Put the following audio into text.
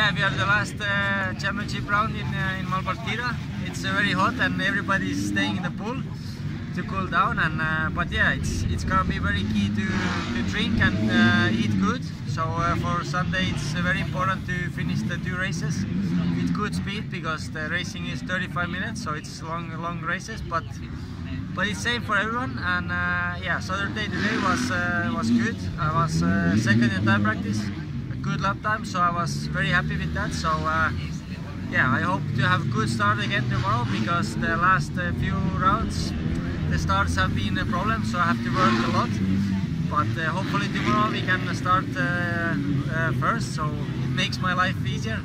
yeah, we are the last uh, championship round in uh, in. It's uh, very hot and everybody is staying in the pool to cool down. And uh, but yeah, it's it's gonna be very key to to drink and uh, eat good. So uh, for Sunday, it's very important to finish the two races with good speed because the racing is 35 minutes, so it's long long races. But but it's same for everyone. And yeah, Saturday today was was good. I was second in time practice, good lap time, so I was very happy with that. So uh, yeah, I hope to have a good start again tomorrow because the last uh, few rounds the starts have been a problem, so I have to work a lot. But uh, hopefully tomorrow we can start uh, uh, first, so it makes my life easier.